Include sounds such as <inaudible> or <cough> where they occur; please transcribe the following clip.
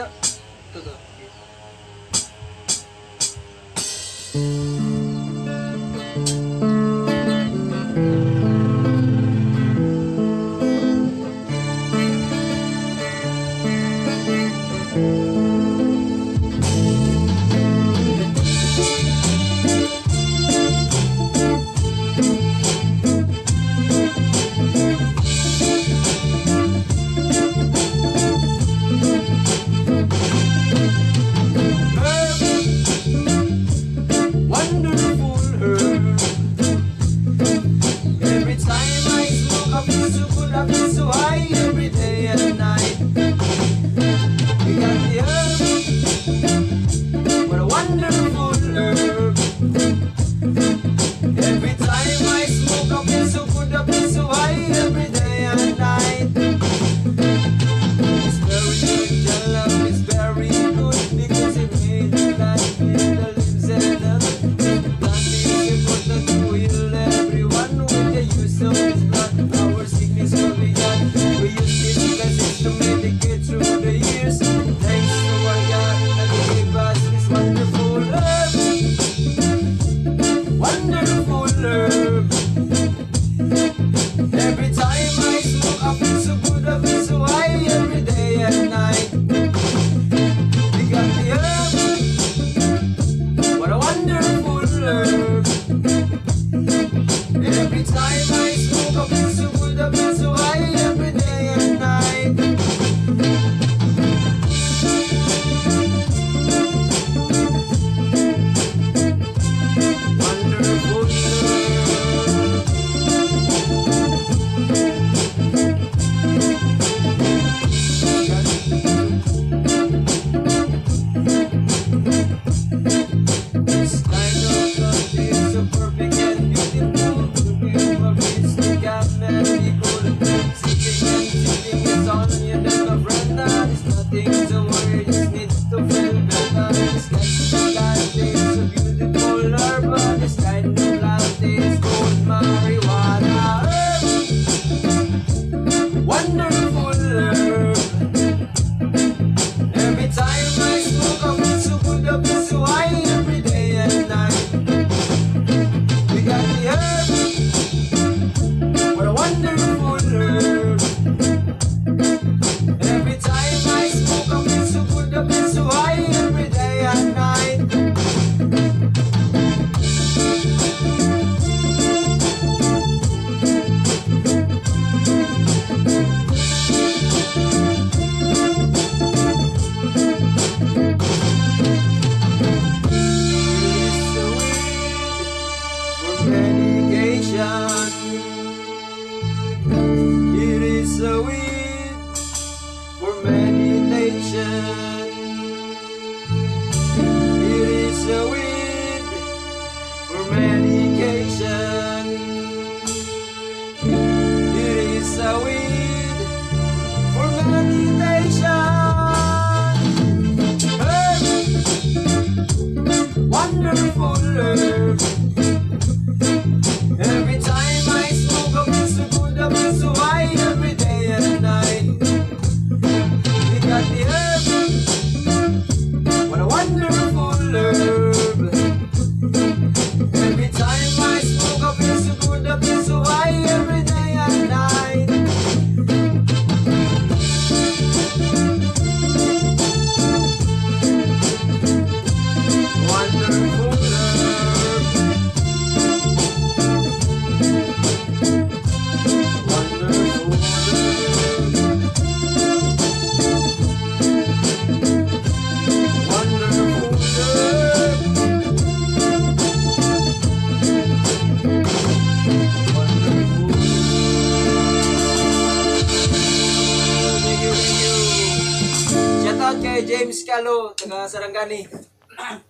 さあどうぞ。うん James Calo, taga Sarangani. <clears throat>